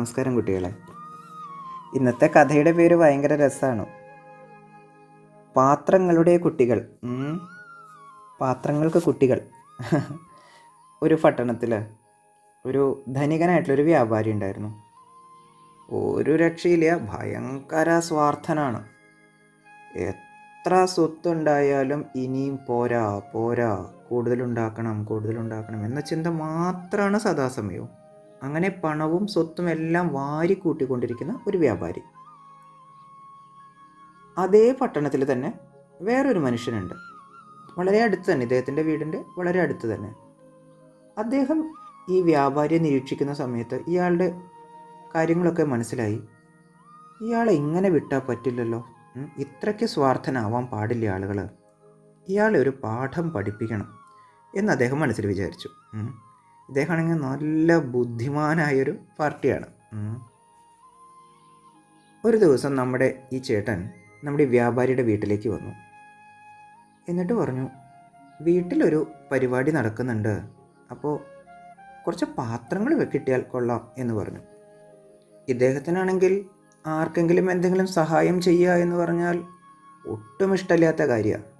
നമസ്കാരം കുട്ടികളെ. ഇന്നത്തെ കഥയുടെ പേര് ഭയങ്കര രസമാണ് പാത്രങ്ങളുടെ കുട്ടികൾ പാത്രങ്ങൾക്ക് കുട്ടികൾ. ഒരു പട്ടണത്തിൽ ഒരു ധനികനായിട്ടുള്ളൊരു വ്യാപാരി ഉണ്ടായിരുന്നു. ഒരു രക്ഷയില്ല ഭയങ്കര സ്വാർത്ഥനാണ്. എത്ര സ്വത്തുണ്ടായാലും ഇനിയും പോരാ പോരാ. കൂടുതലുണ്ടാക്കണം കൂടുതലുണ്ടാക്കണം എന്ന ചിന്ത മാത്രമാണ് സദാസമയവും. അങ്ങനെ പണവും സ്വത്തും എല്ലാം വാരി കൂട്ടിക്കൊണ്ടിരിക്കുന്ന ഒരു വ്യാപാരി. അതേ പട്ടണത്തിൽ തന്നെ വേറൊരു മനുഷ്യനുണ്ട്. വളരെ അടുത്ത് തന്നെ ഇദ്ദേഹത്തിന്റെ വീടിന്റെ വളരെ അടുത്ത് തന്നെ. അദ്ദേഹം ഈ വ്യാപാരിയെ നിരീക്ഷിക്കുന്ന സമയത്ത് ഇയാളുടെ കാര്യങ്ങളൊക്കെ മനസ്സിലായി. ഇയാളെ ഇങ്ങനെ വിട്ടാൽ പറ്റില്ലല്ലോ. ഇത്രയ്ക്ക് സ്വാർത്ഥനാവാൻ പാടില്ല ആളുകൾ ഇയാളെ ഒരു പാഠം പഠിപ്പിക്കണം എന്ന് അദ്ദേഹം മനസ്സിൽ വിചാരിച്ചു. ഇദ്ദേഹമാണെങ്കിൽ നല്ല ബുദ്ധിമാനായൊരു പാർട്ടിയാണ്. ഒരു ദിവസം നമ്മുടെ ഈ ചേട്ടൻ നമ്മുടെ വ്യാപാരിയുടെ വീട്ടിലേക്ക് വന്നു. എന്നിട്ട് പറഞ്ഞു വീട്ടിലൊരു പരിപാടി നടക്കുന്നുണ്ട്. അപ്പോൾ കുറച്ച് പാത്രങ്ങൾ കിട്ടിയാൽ കൊള്ളാം എന്ന് പറഞ്ഞു. ഇദ്ദേഹത്തിനാണെങ്കിൽ ആർക്കെങ്കിലും എന്തെങ്കിലും സഹായം ചെയ്യുക എന്ന് പറഞ്ഞാൽ ഒട്ടും ഇഷ്ടമില്ലാത്ത കാര്യമാണ്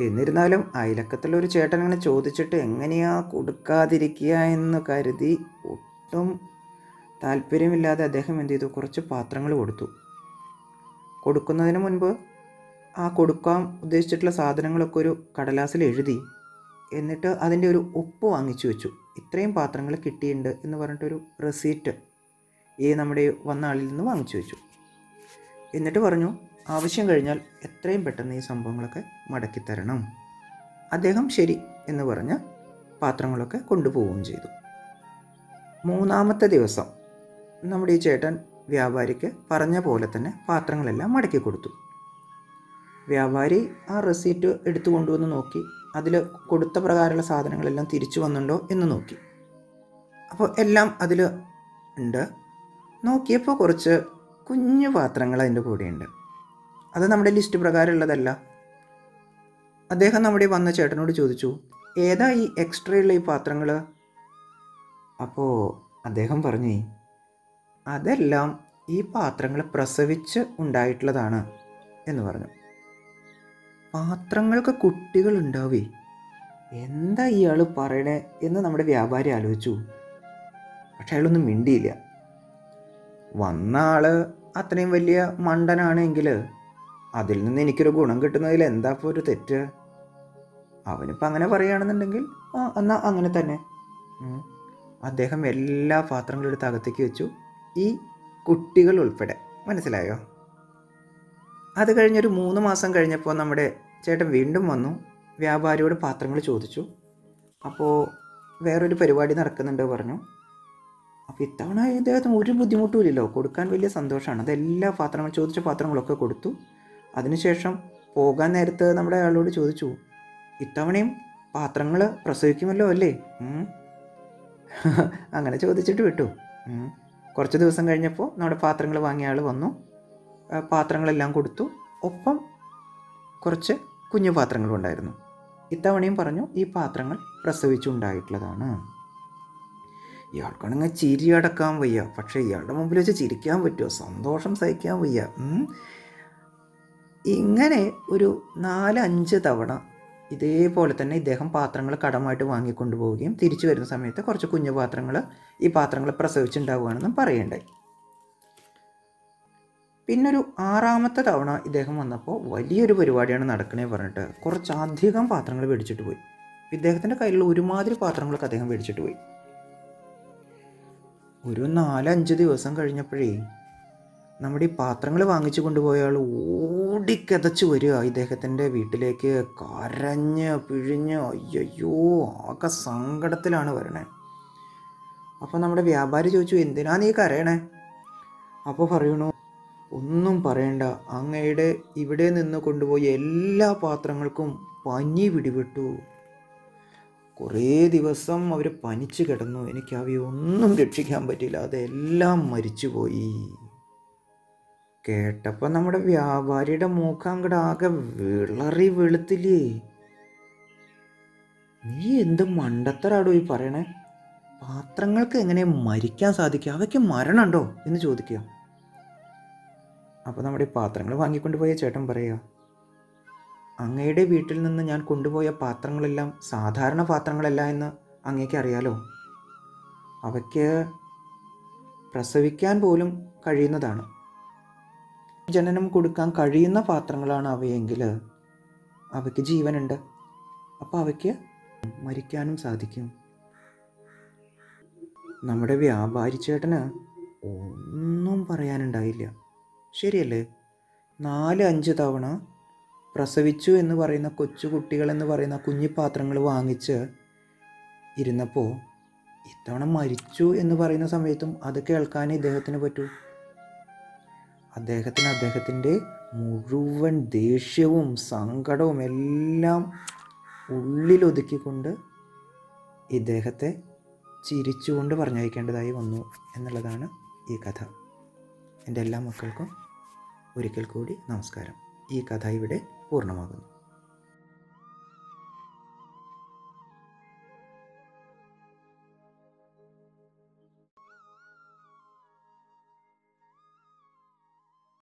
എന്നിരുന്നാലും അയലക്കത്തുള്ളൊരു ചേട്ടൻ അങ്ങനെ ചോദിച്ചിട്ട് എങ്ങനെയാ കൊടുക്കാതിരിക്കുക എന്ന് കരുതി ഒട്ടും താല്പര്യമില്ലാതെ അദ്ദേഹം എന്ത് ചെയ്തു? കുറച്ച് പാത്രങ്ങൾ കൊടുത്തു. കൊടുക്കുന്നതിന് മുൻപ് ആ കൊടുക്കാൻ ഉദ്ദേശിച്ചിട്ടുള്ള സാധനങ്ങളൊക്കെ ഒരു കടലാസിൽ എഴുതി എന്നിട്ട് അതിന്റെ ഒരു ഉപ്പ് വാങ്ങിച്ചു വെച്ചു. ഇത്രയും പാത്രങ്ങൾ കിട്ടിയിട്ടുണ്ട് എന്ന് പറഞ്ഞിട്ടൊരു റെസീറ്റ് ഈ നമ്മുടെ വന്ന ആളിൽ നിന്ന് വാങ്ങിച്ചു വെച്ചു. എന്നിട്ട് പറഞ്ഞു ആവശ്യം കഴിഞ്ഞാൽ എത്രയും പെട്ടെന്ന് ഈ സംഭവങ്ങളൊക്കെ മടക്കിത്തരണം അദ്ദേഹം ശരി എന്ന് പറഞ്ഞ് പാത്രങ്ങളൊക്കെ കൊണ്ടുപോവുകയും ചെയ്തു. മൂന്നാമത്തെ ദിവസം നമ്മുടെ ഈ ചേട്ടൻ വ്യാപാരിക്ക് പറഞ്ഞ പോലെ തന്നെ പാത്രങ്ങളെല്ലാം മടക്കി കൊടുത്തു. വ്യാപാരി ആ റെസീറ്റ് എടുത്തു കൊണ്ടുവന്ന് നോക്കി. അതിൽ കൊടുത്ത പ്രകാരമുള്ള സാധനങ്ങളെല്ലാം തിരിച്ചു വന്നുണ്ടോ എന്ന് നോക്കി. അപ്പോൾ എല്ലാം അതിൽ ഉണ്ട്. നോക്കിയപ്പോൾ കുറച്ച് കുഞ്ഞു പാത്രങ്ങൾ അതിന്റെ കൂടെയുണ്ട്. അത് നമ്മുടെ ലിസ്റ്റ് പ്രകാരമുള്ളതല്ല. അദ്ദേഹം നമ്മുടെ വന്ന ചേട്ടനോട് ചോദിച്ചു ഏതാ ഈ എക്സ്ട്രാ ഉള്ള ഈ പാത്രങ്ങൾ അപ്പോൾ അദ്ദേഹം പറഞ്ഞു അതെല്ലാം ഈ പാത്രങ്ങൾ പ്രസവിച്ച് ഉണ്ടായിട്ടുള്ളതാണ് എന്ന് പറഞ്ഞു. പാത്രങ്ങൾക്ക് കുട്ടികൾ ഉണ്ടാവേ എന്താ ഇയാൾ പറയണേ? എന്ന് നമ്മുടെ വ്യാപാരി ആലോചിച്ചു. പക്ഷെ അയാളൊന്നും മിണ്ടിയില്ല. വന്ന ആൾ അത്രയും വലിയ മണ്ടനാണെങ്കിൽ അതിൽ നിന്ന് എനിക്കൊരു ഗുണം കിട്ടുന്നതിൽ എന്താ ഇപ്പോൾ ഒരു തെറ്റ്? അവനിപ്പോൾ അങ്ങനെ പറയുകയാണെന്നുണ്ടെങ്കിൽ ആ എന്നാൽ അങ്ങനെ തന്നെ. അദ്ദേഹം എല്ലാ പാത്രങ്ങളും എടുത്ത് അകത്തേക്ക് വെച്ചു. ഈ കുട്ടികൾ ഉൾപ്പെടെ. മനസ്സിലായോ? അത് കഴിഞ്ഞൊരു മൂന്ന് മാസം കഴിഞ്ഞപ്പോൾ നമ്മുടെ ചേട്ടൻ വീണ്ടും വന്നു. വ്യാപാരിയോട് പാത്രങ്ങൾ ചോദിച്ചു. അപ്പോൾ വേറൊരു പരിപാടി നടക്കുന്നുണ്ട് പറഞ്ഞു. അപ്പോൾ ഇത്തവണ ഇദ്ദേഹത്തിന് ഒരു ബുദ്ധിമുട്ടും ഇല്ലല്ലോ. കൊടുക്കാൻ വലിയ സന്തോഷമാണ്. അത് എല്ലാ പാത്രങ്ങൾ ചോദിച്ച പാത്രങ്ങളൊക്കെ കൊടുത്തു. അതിനുശേഷം പോകാൻ നേരത്ത് നമ്മുടെ അയാളോട് ചോദിച്ചു ഇത്തവണയും പാത്രങ്ങൾ പ്രസവിക്കുമല്ലോ അല്ലേ? അങ്ങനെ ചോദിച്ചിട്ട് വിട്ടു. കുറച്ച് ദിവസം കഴിഞ്ഞപ്പോൾ നമ്മുടെ പാത്രങ്ങൾ വാങ്ങിയ ആൾ വന്നു. പാത്രങ്ങളെല്ലാം കൊടുത്തു. ഒപ്പം കുറച്ച് കുഞ്ഞു പാത്രങ്ങളും ഉണ്ടായിരുന്നു. ഇത്തവണയും പറഞ്ഞു ഈ പാത്രങ്ങൾ പ്രസവിച്ചുണ്ടായിട്ടുള്ളതാണ്. ഇയാൾക്കാണെങ്കിൽ ചിരി അടക്കാൻ വയ്യ. പക്ഷേ ഇയാളുടെ മുമ്പിൽ വെച്ച് ചിരിക്കാൻ പറ്റുമോ സന്തോഷം സഹിക്കാൻ വയ്യ. ഇങ്ങനെ ഒരു നാലഞ്ച് തവണ ഇതേപോലെ തന്നെ ഇദ്ദേഹം പാത്രങ്ങൾ കടമായിട്ട് വാങ്ങിക്കൊണ്ടു പോവുകയും തിരിച്ചു വരുന്ന സമയത്ത് കുറച്ച് കുഞ്ഞു പാത്രങ്ങൾ ഈ പാത്രങ്ങൾ പ്രസവിച്ചുണ്ടാവുകയാണെന്നും പറയണ്ടായി പിന്നൊരു ആറാമത്തെ തവണ ഇദ്ദേഹം വന്നപ്പോൾ വലിയൊരു പരിപാടിയാണ് നടക്കണേ പറഞ്ഞിട്ട് കുറച്ചധികം പാത്രങ്ങൾ മേടിച്ചിട്ട് പോയി. ഇദ്ദേഹത്തിന്റെ കയ്യിലുള്ള ഒരുമാതിരി പാത്രങ്ങളൊക്കെ അദ്ദേഹം മേടിച്ചിട്ട് പോയി. ഒരു നാലഞ്ച് ദിവസം കഴിഞ്ഞപ്പോഴേ നമ്മുടെ ഈ പാത്രങ്ങൾ വാങ്ങിച്ചു കൊണ്ടുപോയ ആൾ ഓടിക്കതച്ച് വരിക ഇദ്ദേഹത്തിന്റെ വീട്ടിലേക്ക്. കരഞ്ഞ് പിഴിഞ്ഞ് അയ്യോ ആകെ സങ്കടത്തിലാണ് വരണേ. അപ്പോൾ നമ്മുടെ വ്യാപാരി ചോദിച്ചു എന്തിനാ നീ കരയണേ? അപ്പോൾ പറയണു ഒന്നും പറയണ്ട. അങ്ങയുടെ ഇവിടെ നിന്ന് കൊണ്ടുപോയി എല്ലാ പാത്രങ്ങൾക്കും പനി പിടിപെട്ടു. കുറേ ദിവസം അവർ പനിച്ചു കിടന്നു. എനിക്ക് അവയൊന്നും രക്ഷിക്കാൻ പറ്റില്ല അതെല്ലാം മരിച്ചുപോയി. കേട്ടപ്പോൾ നമ്മുടെ വ്യാപാരിയുടെ മൂക്കം അങ്ങോട്ട് ആകെ വിളറി വെളുത്തില്ലേ? നീ എന്ത് മണ്ടത്തരാടോ ഈ പറയണേ? പാത്രങ്ങൾക്ക് എങ്ങനെ മരിക്കാൻ സാധിക്കുക അവയ്ക്ക് മരണമുണ്ടോ എന്ന് ചോദിക്കുക. അപ്പോൾ നമ്മുടെ ഈ പാത്രങ്ങൾ വാങ്ങിക്കൊണ്ട് പോയ ചേട്ടൻ പറയുക അങ്ങയുടെ വീട്ടിൽ നിന്ന് ഞാൻ കൊണ്ടുപോയ പാത്രങ്ങളെല്ലാം സാധാരണ പാത്രങ്ങളല്ല എന്ന് അങ്ങേക്ക് അറിയാലോ? അവയ്ക്ക് പ്രസവിക്കാൻ പോലും കഴിയുന്നതാണ്. ജനനം കൊടുക്കാൻ കഴിയുന്ന പാത്രങ്ങളാണ് അവയെങ്കിൽ അവയ്ക്ക് ജീവനുണ്ട്. അപ്പോൾ അവയ്ക്ക് മരിക്കാനും സാധിക്കും. നമ്മുടെ വ്യാപാരി ചേട്ടന് ഒന്നും പറയാനുണ്ടായില്ല. ശരിയല്ലേ? നാല് അഞ്ച് തവണ പ്രസവിച്ചു എന്ന് പറയുന്ന കൊച്ചു കുട്ടികൾ എന്ന് പറയുന്ന കുഞ്ഞിപ്പാത്രങ്ങൾ വാങ്ങിച്ച് ഇരുന്നപ്പോൾ ഇത്തവണ മരിച്ചു എന്ന് പറയുന്ന സമയത്തും അത് കേൾക്കാനേ ഇദ്ദേഹത്തിന് പറ്റൂ. അദ്ദേഹത്തിന് അദ്ദേഹത്തിന്റെ മുഴുവൻ ദേഷ്യവും സങ്കടവും എല്ലാം ഉള്ളിലൊതുക്കിക്കൊണ്ട് ഇദ്ദേഹത്തെ ചിരിച്ചുകൊണ്ട് പറഞ്ഞയക്കേണ്ടതായി വന്നു എന്നുള്ളതാണ് ഈ കഥ. എന്റെ എല്ലാ മക്കൾക്കും ഒരിക്കൽ കൂടി നമസ്കാരം. ഈ കഥ ഇവിടെ പൂർണമാകുന്നു.